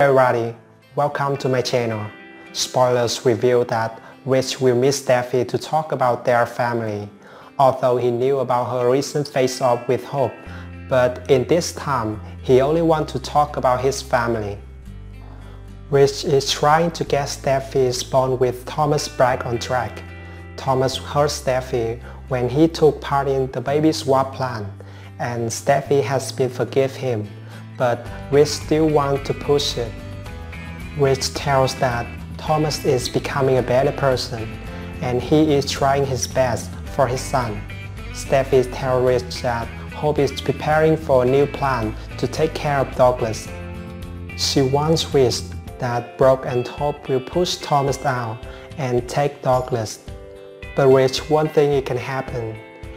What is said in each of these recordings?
everybody, welcome to my channel. Spoilers reveal that Ridge will miss Steffy to talk about their family, although he knew about her recent face-off with Hope, but in this time, he only wants to talk about his family. Ridge is trying to get Steffy's bond with Thomas back on track. Thomas hurt Steffy when he took part in the baby swap plan, and Steffy has been forgive him, but we still want to push it. which tells that Thomas is becoming a better person, and he is trying his best for his son. Steffy tells Ridge that Hope is preparing for a new plan to take care of Douglas. She wants Ridge that Brooke and Hope will push Thomas down and take Douglas. But Ridge one thing it can happen.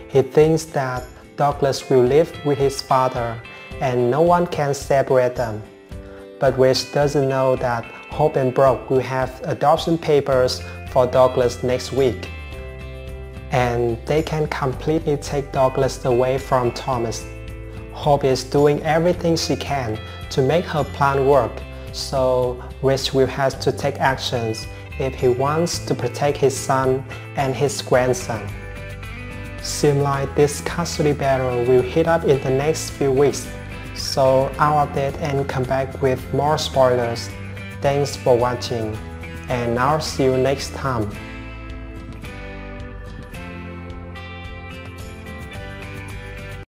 He thinks that Douglas will live with his father and no one can separate them. But Ridge doesn't know that Hope and Brooke will have adoption papers for Douglas next week. And they can completely take Douglas away from Thomas. Hope is doing everything she can to make her plan work, so Ridge will have to take actions if he wants to protect his son and his grandson. Seems like this custody battle will heat up in the next few weeks, so I'll update and come back with more spoilers. Thanks for watching, and I'll see you next time.